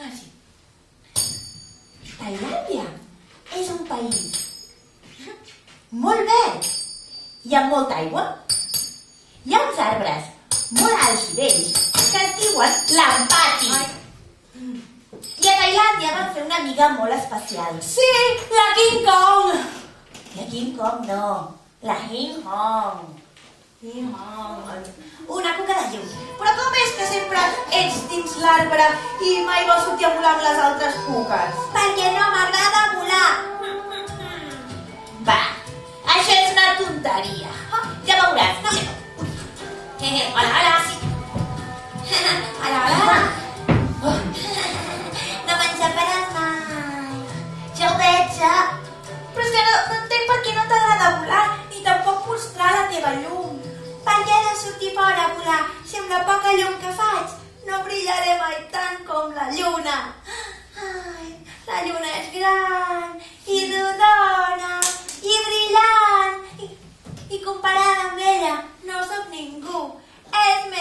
Ah, sí. Tailàndia és un país molt verd i amb molta aigua. Hi ha uns arbres molt alts i vells que es diuen lampati. I a Tailàndia van fer una amiga molt especial. Sí, la King Kong. La King Kong no, la Hing Hong. Hing Hong. Una cuca de llum. Però com és que sempre ets l'arbre i mai vols sortir a volar amb les altres cuques? Perquè no m'agrada volar. Va, això és una tonteria. Ja veuràs. No. Eh, hola, hola. Hola, hola. No m'enxaparàs mai. Ja ho veig, ja. Però és que no, no entenc per què no t'agrada volar ni tampoc mostrar la teva llum. Per què de sortir fora a volar si amb la poca llum lluna. Ai, la lluna és gran i rodona i brillant i, i comparada amb ella no sóc ningú. És més